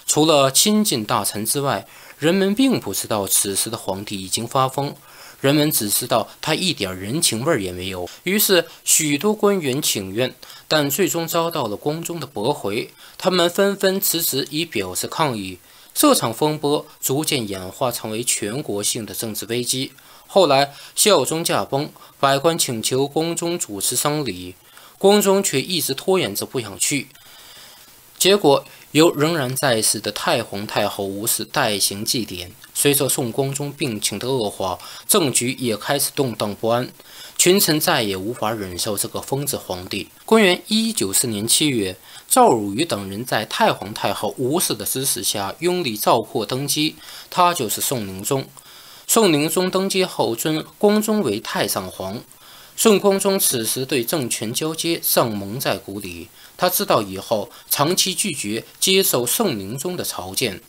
A: 除了亲近大臣之外，人们并不知道此时的皇帝已经发疯。人们只知道他一点人情味也没有。于是，许多官员请愿，但最终遭到了宫中的驳回。他们纷纷辞职，以表示抗议。这场风波逐渐演化成为全国性的政治危机。后来，孝宗驾崩，百官请求宫中主持丧礼，宫中却一直拖延着不想去。结果，由仍然在世的太皇太后吴氏代行祭典。随着宋光宗病情的恶化，政局也开始动荡不安。群臣再也无法忍受这个疯子皇帝。公元一九四年七月，赵汝愚等人在太皇太后吴氏的指使下，拥立赵括登基，他就是宋宁宗。宋宁宗登基后，尊光宗为太上皇。宋光宗此时对政权交接尚蒙在鼓里，他知道以后长期拒绝接受宋宁宗的朝见，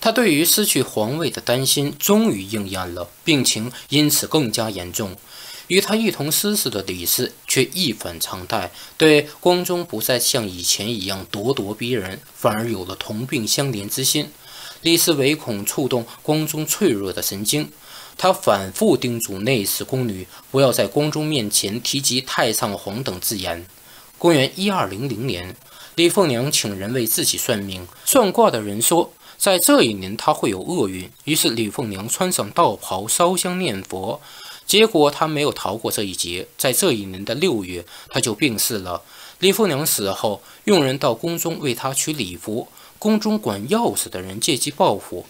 A: 他对于失去皇位的担心终于应验了，病情因此更加严重。与他一同失势的李氏却一反常态，对宫中不再像以前一样咄咄逼人，反而有了同病相怜之心。李氏唯恐触动宫中脆弱的神经，他反复叮嘱内侍宫女不要在宫中面前提及太上皇等字眼。公元一二零零年，李凤娘请人为自己算命，算卦的人说，在这一年她会有厄运。于是李凤娘穿上道袍，烧香念佛。结果他没有逃过这一劫，在这一年的六月，他就病逝了。李凤娘死后，佣人到宫中为他取礼服，宫中管钥匙的人借机报复。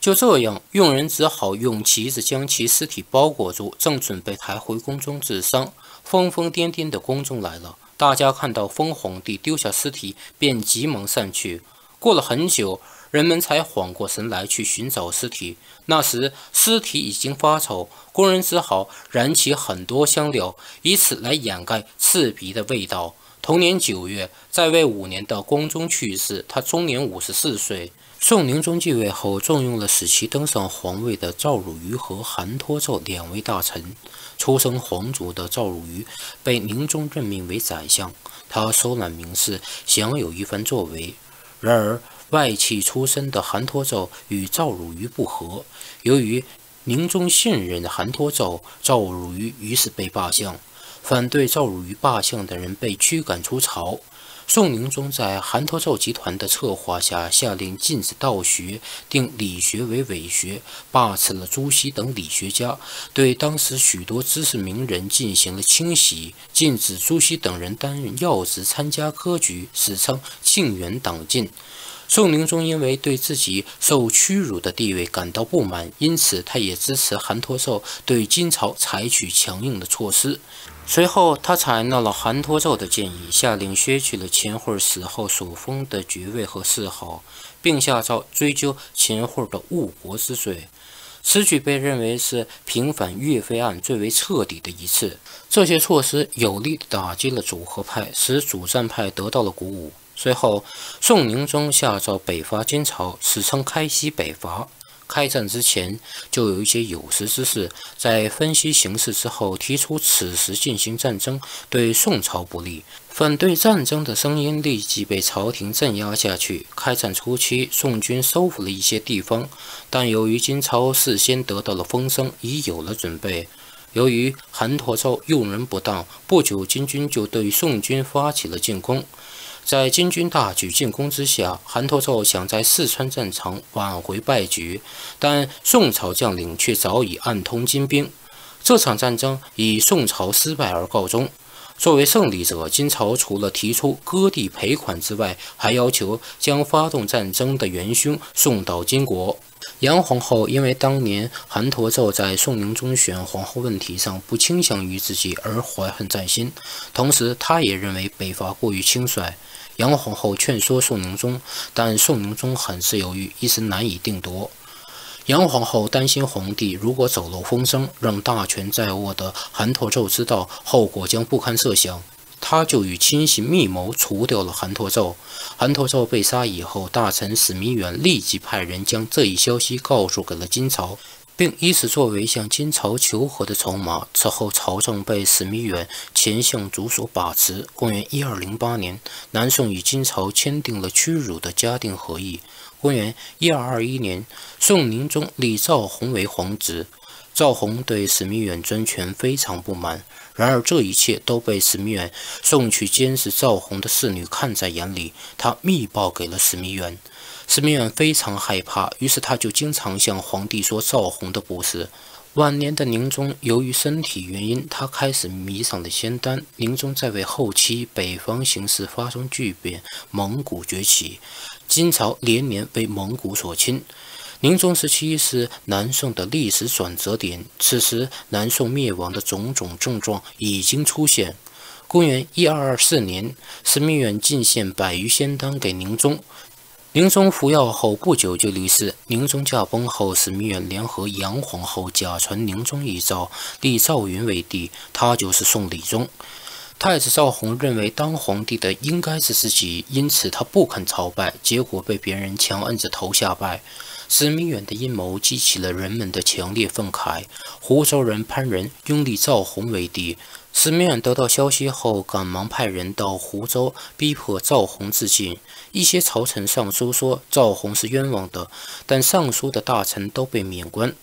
A: 就这样，佣人只好用旗子将其尸体包裹住，正准备抬回宫中治伤。疯疯癫癫的宫中来了，大家看到疯皇帝丢下尸体，便急忙散去。过了很久，人们才缓过神来去寻找尸体。那时尸体已经发臭，工人只好燃起很多香料，以此来掩盖刺鼻的味道。同年九月，在位五年的光宗去世，他终年五十四岁。宋宁宗继位后，重用了使其登上皇位的赵汝愚和韩托胄两位大臣。出身皇族的赵汝愚被宁宗任命为宰相，他收揽名士，享有一番作为。然而，外戚出身的韩托胄与赵汝愚不和，由于宁宗信任韩托胄，赵汝愚于是被罢相。反对赵汝愚罢相的人被驱赶出朝。宋宁宗在韩托胄集团的策划下，下令禁止道学，定理学为伪学，罢斥了朱熹等理学家，对当时许多知识名人进行了清洗，禁止朱熹等人担任要职，参加科举，史称庆元党禁。宋宁宗因为对自己受屈辱的地位感到不满，因此他也支持韩托胄对金朝采取强硬的措施。随后，他采纳了韩托胄的建议，下令削去了秦桧死后所封的爵位和谥号，并下诏追究秦桧的误国之罪。此举被认为是平反岳飞案最为彻底的一次。这些措施有力打击了主和派，使主战派得到了鼓舞。随后，宋宁宗下诏北伐金朝，史称开西北伐。开战之前，就有一些有识之士在分析形势之后，提出此时进行战争对宋朝不利，反对战争的声音立即被朝廷镇压下去。开战初期，宋军收复了一些地方，但由于金朝事先得到了风声，已有了准备。由于韩侂胄用人不当，不久金军就对宋军发起了进攻。在金军大举进攻之下，韩侂胄想在四川战场挽回败局，但宋朝将领却早已暗通金兵。这场战争以宋朝失败而告终。作为胜利者，金朝除了提出割地赔款之外，还要求将发动战争的元凶送到金国。杨皇后因为当年韩侂胄在宋宁宗选皇后问题上不倾向于自己而怀恨在心，同时她也认为北伐过于轻率。杨皇后劝说宋宁宗，但宋宁宗很是犹豫，一时难以定夺。杨皇后担心皇帝如果走漏风声，让大权在握的韩侂胄知道，后果将不堪设想。他就与亲信密谋，除掉了韩侂胄。韩侂胄被杀以后，大臣史弥远立即派人将这一消息告诉给了金朝。并以此作为向金朝求和的筹码。此后，朝政被史弥远前相族所把持。公元一二零八年，南宋与金朝签订了屈辱的嘉定和议。公元一二二一年，宋宁宗立赵弘为皇子。赵弘对史弥远专权非常不满，然而这一切都被史弥远送去监视赵弘的侍女看在眼里，他密报给了史弥远。史弥远非常害怕，于是他就经常向皇帝说赵弘的不是。晚年的宁宗由于身体原因，他开始迷上了仙丹。宁宗在位后期，北方形势发生巨变，蒙古崛起，金朝连年被蒙古所侵。宁宗时期是南宋的历史转折点，此时南宋灭亡的种种症状已经出现。公元一二二四年，史弥远进献百余仙丹给宁宗。宁宗服药后不久就离世。宁宗驾崩后，史弥远联合杨皇后假传宁宗遗诏，立赵云为帝，他就是宋理宗。太子赵弘认为当皇帝的应该是自己，因此他不肯朝拜，结果被别人强摁着头下拜。史弥远的阴谋激起了人们的强烈愤慨。湖州人潘仁拥立赵弘为帝。史弥远得到消息后，赶忙派人到湖州逼迫赵弘自尽。一些朝臣上书说赵弘是冤枉的，但上书的大臣都被免官。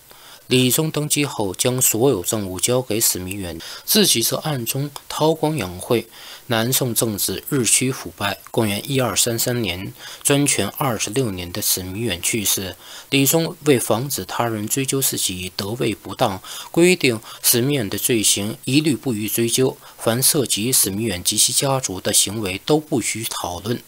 A: 李宗登基后，将所有政务交给史弥远，自己则暗中韬光养晦。南宋政治日趋腐败。公元一二三三年，专权二十六年的史弥远去世，李宗为防止他人追究自己得位不当，规定史弥远的罪行一律不予追究，凡涉及史弥远及其家族的行为都不许讨论。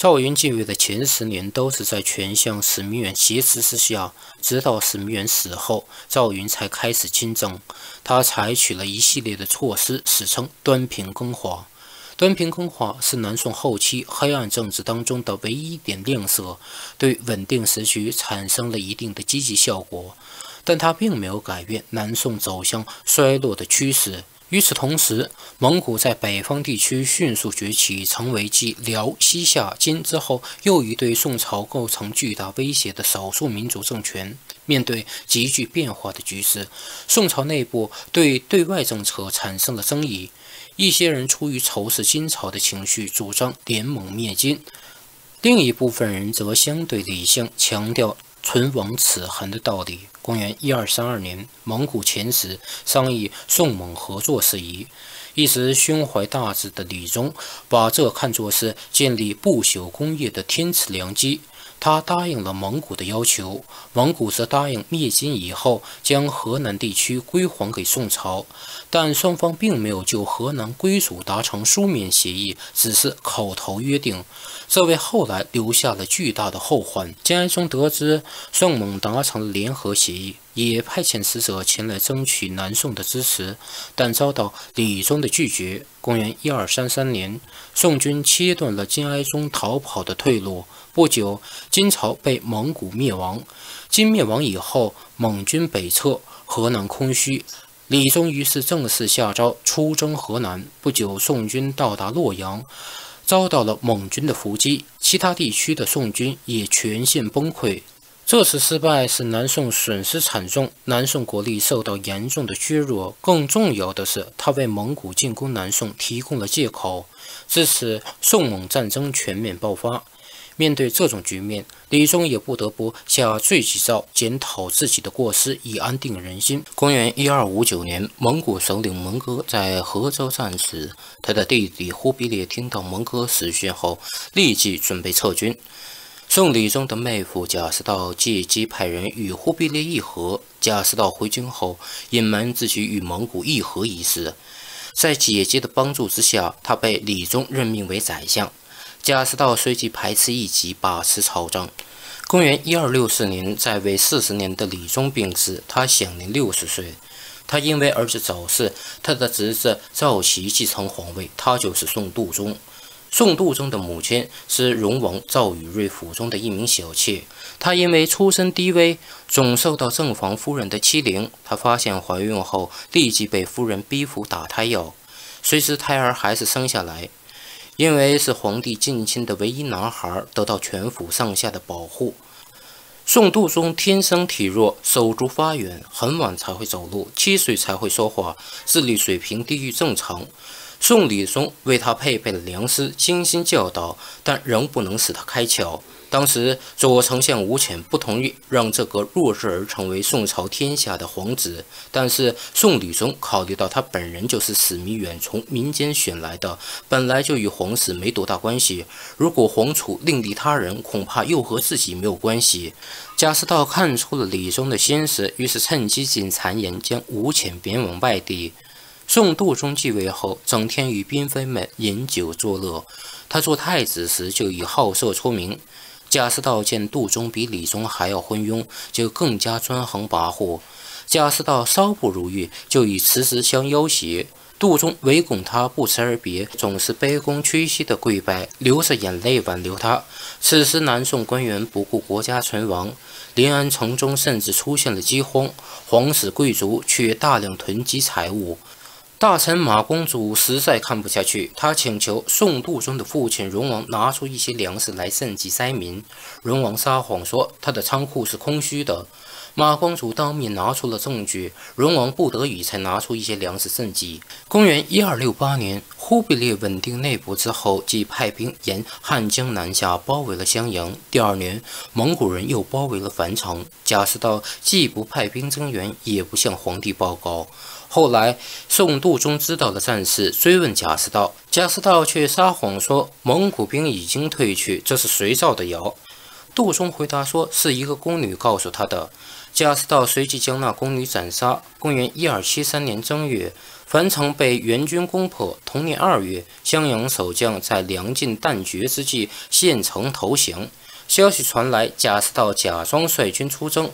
A: 赵云继位的前十年都是在权相史弥远挟持之下，直到史弥远死后，赵云才开始亲政。他采取了一系列的措施，史称“端平更化”。端平更化是南宋后期黑暗政治当中的唯一一点亮色，对稳定时局产生了一定的积极效果，但它并没有改变南宋走向衰落的趋势。与此同时，蒙古在北方地区迅速崛起，成为继辽、西夏、金之后又一对宋朝构成巨大威胁的少数民族政权。面对急剧变化的局势，宋朝内部对对外政策产生了争议。一些人出于仇视金朝的情绪，主张联盟灭金；另一部分人则相对理性，强调存亡此寒的道理。公元一二三二年，蒙古遣使商议宋蒙合作事宜。一直胸怀大志的李宗，把这看作是建立不朽工业的天赐良机。他答应了蒙古的要求，蒙古则答应灭金以后将河南地区归还给宋朝，但双方并没有就河南归属达成书面协议，只是口头约定，这为后来留下了巨大的后患。金哀宗得知宋蒙达成了联合协议。也派遣使者前来争取南宋的支持，但遭到李宗的拒绝。公元一二三三年，宋军切断了金哀宗逃跑的退路。不久，金朝被蒙古灭亡。金灭亡以后，蒙军北撤，河南空虚。李宗于是正式下诏出征河南。不久，宋军到达洛阳，遭到了蒙军的伏击，其他地区的宋军也全线崩溃。这次失败使南宋损失惨重，南宋国力受到严重的削弱。更重要的是，他为蒙古进攻南宋提供了借口，致使宋蒙战争全面爆发。面对这种局面，李宗也不得不下罪己诏，检讨自己的过失，以安定人心。公元一二五九年，蒙古首领蒙哥在河州战死，他的弟弟忽必烈听到蒙哥死讯后，立即准备撤军。宋理宗的妹夫贾似道借机派人与忽必烈议和。贾似道回京后，隐瞒自己与蒙古议和一事。在姐姐的帮助之下，他被李宗任命为宰相。贾似道随即排斥异己，把持朝政。公元一二六四年，在位四十年的李宗病逝，他享年六十岁。他因为儿子早逝，他的侄子赵齐继承皇位，他就是宋度宗。宋度宗的母亲是荣王赵宇瑞府中的一名小妾，她因为出身低微，总受到正房夫人的欺凌。她发现怀孕后，立即被夫人逼服打胎药，谁知胎儿还是生下来。因为是皇帝近亲的唯一男孩，得到全府上下的保护。宋杜宗天生体弱，手足发软，很晚才会走路，七岁才会说话，智力水平低于正常。宋理宗为他配备了良师，精心教导，但仍不能使他开窍。当时左丞相吴潜不同意让这个弱智儿成为宋朝天下的皇子，但是宋理宗考虑到他本人就是史弥远从民间选来的，本来就与皇室没多大关系，如果皇储另立他人，恐怕又和自己没有关系。贾似道看出了理宗的心思，于是趁机进谗言，将吴潜贬往外地。宋度宗继位后，整天与嫔妃们饮酒作乐。他做太子时就以好色出名。贾似道见度宗比李宗还要昏庸，就更加专横跋扈。贾似道稍不如意，就以辞职相要挟。度宗唯恐他不辞而别，总是卑躬屈膝的跪拜，流着眼泪挽留他。此时南宋官员不顾国家存亡，临安城中甚至出现了饥荒，皇室贵族却大量囤积财物。大臣马公主实在看不下去，他请求宋度宗的父亲荣王拿出一些粮食来赈济灾民。荣王撒谎说他的仓库是空虚的。马光祖当面拿出了证据，荣王不得已才拿出一些粮食赈济。公元一二六八年，忽必烈稳定内部之后，即派兵沿汉江南下，包围了襄阳。第二年，蒙古人又包围了樊城。贾似道既不派兵增援，也不向皇帝报告。后来，宋度宗知道了战事，追问贾似道，贾似道却撒谎说蒙古兵已经退去，这是谁造的谣？杜宗回答说：“是一个宫女告诉他的。”贾似道随即将那宫女斩杀。公元一二七三年正月，樊城被元军攻破。同年二月，襄阳守将在粮尽弹绝之际献城投降。消息传来，贾似道假装率军出征。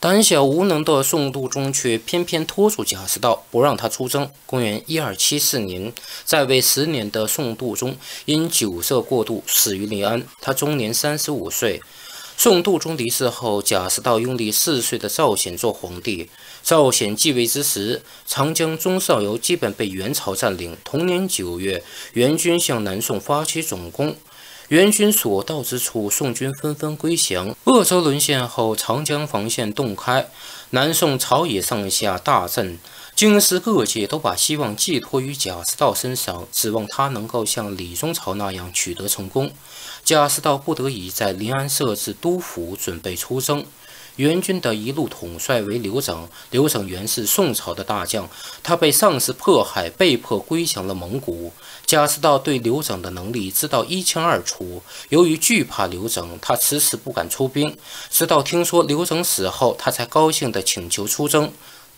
A: 胆小无能的宋度宗却偏偏拖住贾似道，不让他出征。公元一二七四年，在位十年的宋度宗因酒色过度死于临安，他终年三十五岁。宋度宗离世后，贾似道拥立四岁的赵显做皇帝。赵显继位之时，长江中上游基本被元朝占领。同年九月，元军向南宋发起总攻。援军所到之处，宋军纷纷归降。鄂州沦陷后，长江防线洞开，南宋朝野上下大震，京师各界都把希望寄托于贾似道身上，指望他能够像李宗朝那样取得成功。贾似道不得已在临安设置督府，准备出征。元军的一路统帅为刘整，刘整原是宋朝的大将，他被上司迫害，被迫归降了蒙古。贾似道对刘整的能力知道一清二楚，由于惧怕刘整，他迟迟不敢出兵，直到听说刘整死后，他才高兴地请求出征。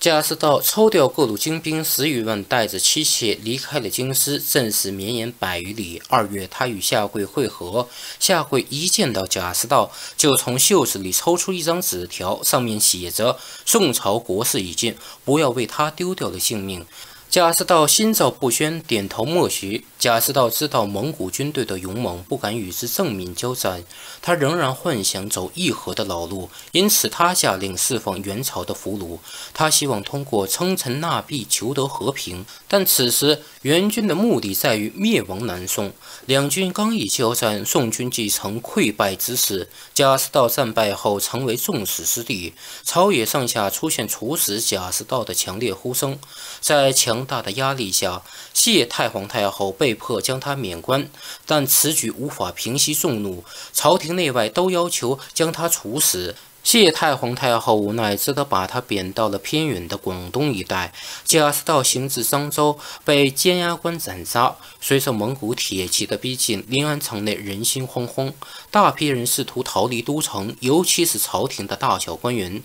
A: 贾似道抽调各路精兵十余万，带着妻妾离开了京师，阵势绵延百余里。二月，他与夏贵会合，夏贵一见到贾似道，就从袖子里抽出一张纸条，上面写着：“宋朝国事已尽，不要为他丢掉了性命。”贾似道心照不宣，点头默许。贾似道知道蒙古军队的勇猛，不敢与之正面交战，他仍然幻想走议和的老路，因此他下令释放元朝的俘虏。他希望通过称臣纳币求得和平。但此时元军的目的在于灭亡南宋，两军刚一交战，宋军即成溃败之势。贾似道战败后成为众矢之的，朝野上下出现处死贾似道的强烈呼声。在强大的压力下，谢太皇太后被迫将他免官，但此举无法平息众怒，朝廷内外都要求将他处死。谢太皇太后无奈，只得把他贬到了偏远的广东一带。贾似道行至漳州，被监押官斩杀。随着蒙古铁骑的逼近，临安城内人心惶惶，大批人试图逃离都城，尤其是朝廷的大小官员。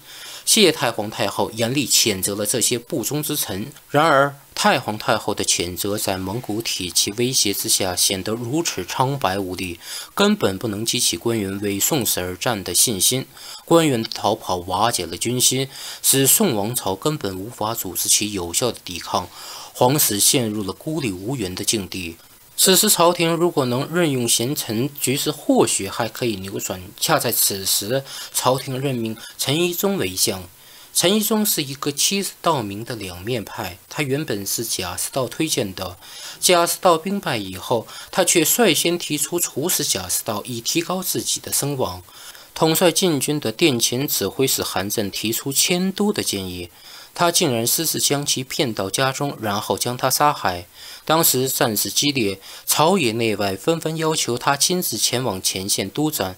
A: 谢太皇太后严厉谴责了这些不忠之臣。然而，太皇太后的谴责在蒙古铁骑威胁之下显得如此苍白无力，根本不能激起官员为宋史而战的信心。官员的逃跑瓦解了军心，使宋王朝根本无法组织起有效的抵抗，皇室陷入了孤立无援的境地。此时，朝廷如果能任用贤臣，局势或许还可以扭转。恰在此时，朝廷任命陈宜中为相。陈宜中是一个欺世盗名的两面派，他原本是贾似道推荐的。贾似道兵败以后，他却率先提出处死贾似道，以提高自己的声望。统帅禁军的殿前指挥使韩正提出迁都的建议，他竟然私自将其骗到家中，然后将他杀害。当时战事激烈，朝野内外纷纷要求他亲自前往前线督战，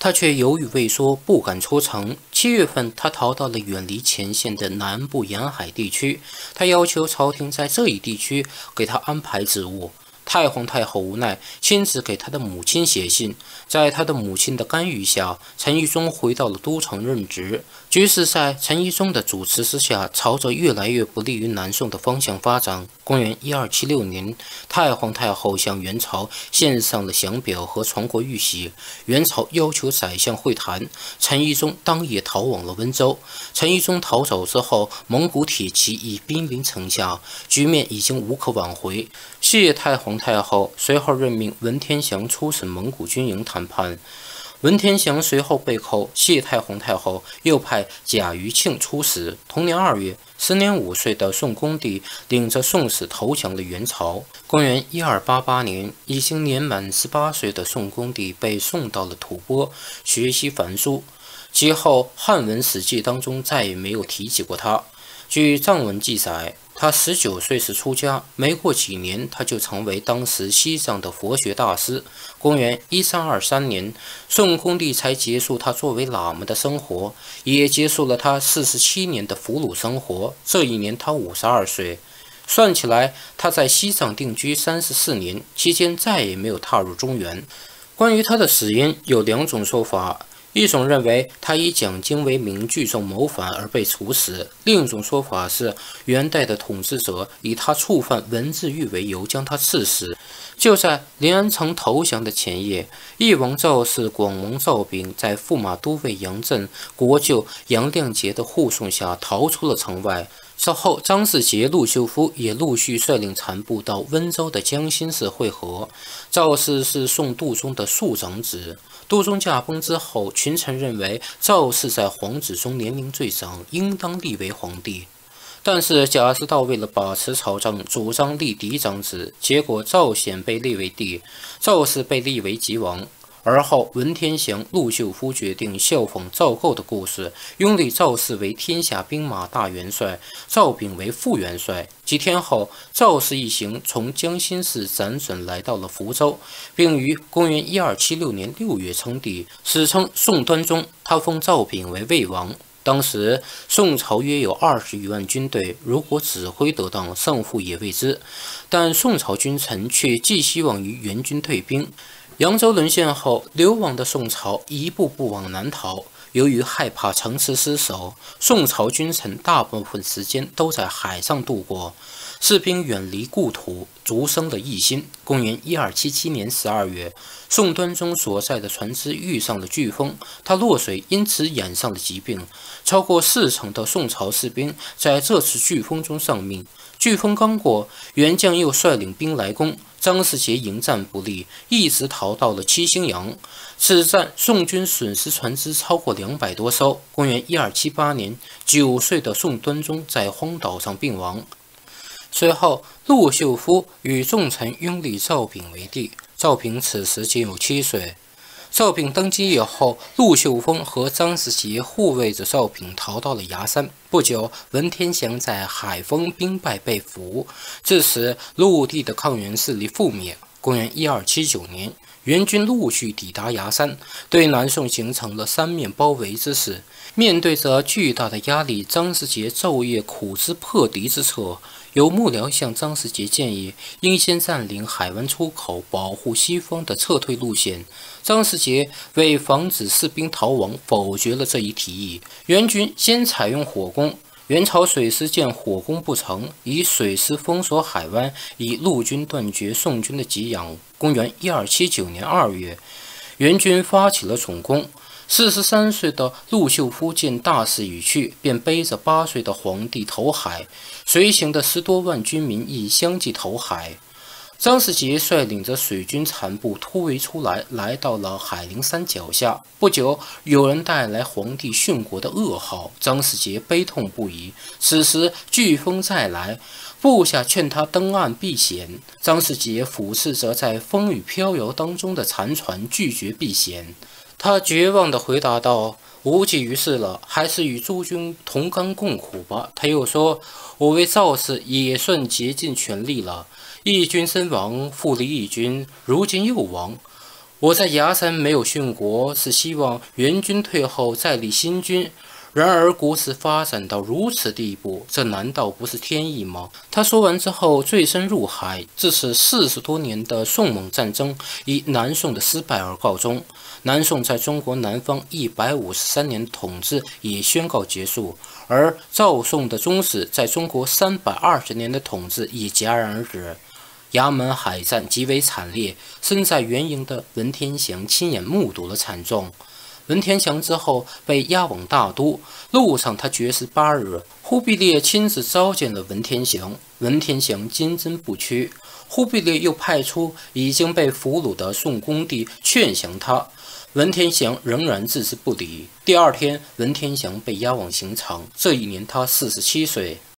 A: 他却犹豫未说，不敢出城。七月份，他逃到了远离前线的南部沿海地区，他要求朝廷在这一地区给他安排职务。太皇太后无奈，亲自给他的母亲写信。在他的母亲的干预下，陈宜中回到了都城任职。局势在陈宜中的主持之下，朝着越来越不利于南宋的方向发展。公元一二七六年，太皇太后向元朝献上了降表和传国玉玺。元朝要求宰相会谈，陈宜中当夜逃往了温州。陈宜中逃走之后，蒙古铁骑已兵临城下，局面已经无可挽回。谢太皇太后随后任命文天祥出使蒙古军营谈判。文天祥随后被扣，谢太皇太后又派贾余庆出使。同年二月，时年五岁的宋恭帝领着宋使投降了元朝。公元一二八八年，已经年满十八岁的宋恭帝被送到了吐蕃学习梵书。其后汉文史记当中再也没有提起过他。据藏文记载。他十九岁时出家，没过几年，他就成为当时西藏的佛学大师。公元一三二三年，宋恭帝才结束他作为喇嘛的生活，也结束了他四十七年的俘虏生活。这一年，他五十二岁。算起来，他在西藏定居三十四年，期间再也没有踏入中原。关于他的死因，有两种说法。一种认为他以讲经为名聚众谋反而被处死，另一种说法是元代的统治者以他触犯文字狱为由将他赐死。就在临安城投降的前夜，翼王赵氏广蒙赵炳在驸马都尉杨震、国舅杨亮节的护送下逃出了城外。稍后，张世杰、陆秀夫也陆续率领残部到温州的江心寺会合。赵氏是宋度宗的庶长子。杜宗驾崩之后，群臣认为赵氏在皇子中年龄最长，应当立为皇帝。但是贾似道为了把持朝政，主张立嫡长子，结果赵显被立为帝，赵氏被立为吉王。而后，文天祥、陆秀夫决定效仿赵构的故事，拥立赵氏为天下兵马大元帅，赵炳为副元帅。几天后，赵氏一行从江心寺辗转来到了福州，并于公元一二七六年六月称帝，史称宋端宗。他封赵炳为魏王。当时宋朝约有二十余万军队，如果指挥得当，胜负也未知。但宋朝君臣却寄希望于援军退兵。扬州沦陷后，流亡的宋朝一步步往南逃。由于害怕城池失守，宋朝君臣大部分时间都在海上度过。士兵远离故土，逐生了异心。公元一二七七年十二月，宋端宗所在的船只遇上了飓风，他落水，因此染上了疾病。超过四成的宋朝士兵在这次飓风中丧命。飓风刚过，元将又率领兵来攻。张世杰迎战不利，一直逃到了七星洋。此战，宋军损失船只超过两百多艘。公元一二七八年，九岁的宋端宗在荒岛上病亡。随后，陆秀夫与众臣拥立赵炳为帝。赵炳此时仅有七岁。赵炳登基以后，陆秀峰和张世杰护卫着赵炳逃到了崖山。不久，文天祥在海丰兵败被俘，至此陆地的抗元势力覆灭。公元一二七九年，元军陆续抵达崖山，对南宋形成了三面包围之势。面对着巨大的压力，张世杰昼夜苦思破敌之策。有幕僚向张世杰建议，应先占领海湾出口，保护西方的撤退路线。张世杰为防止士兵逃亡，否决了这一提议。元军先采用火攻，元朝水师见火攻不成，以水师封锁海湾，以陆军断绝宋军的给养。公元一二七九年二月，元军发起了总攻。四十三岁的陆秀夫见大势已去，便背着八岁的皇帝投海，随行的十多万军民亦相继投海。张世杰率领着水军残部突围出来，来到了海陵山脚下。不久，有人带来皇帝殉国的噩耗，张世杰悲痛不已。此时飓风再来，部下劝他登岸避险，张世杰俯视着在风雨飘摇当中的残船，拒绝避险。他绝望地回答道：“无济于事了，还是与诸君同甘共苦吧。”他又说：“我为赵氏也算竭尽全力了，义军身亡，复立义军，如今又亡。我在崖山没有殉国，是希望元军退后再立新军。”然而，国事发展到如此地步，这难道不是天意吗？他说完之后，坠身入海。至此，四十多年的宋蒙战争以南宋的失败而告终。南宋在中国南方一百五十三年统治也宣告结束，而赵宋的宗室在中国三百二十年的统治也戛然而止。衙门海战极为惨烈，身在元营的文天祥亲眼目睹了惨状。文天祥之后被押往大都，路上他绝食八日。忽必烈亲自召见了文天祥，文天祥坚贞不屈。忽必烈又派出已经被俘虏的宋恭帝劝降他，文天祥仍然置之不理。第二天，文天祥被押往刑场，这一年他四十七岁。